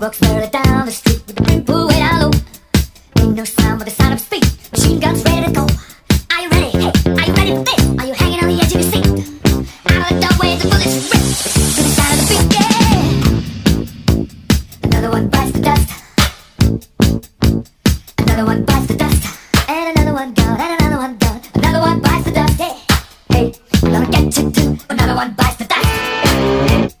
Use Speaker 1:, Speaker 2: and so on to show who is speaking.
Speaker 1: Walks further down the street with the people wait all over. Ain't no sound but the sound of speed. Machine guns ready to go. Are you ready? Hey, are you ready for this? Are you hanging on the edge of your seat? Out of the doorway, the bullets rip to the sound of the beat. Yeah. Another one bites the dust. Another one bites the dust. And another one gone. And another one gone. Another one bites the dust. Hey, hey, I'm gonna get you too. Another one bites the dust.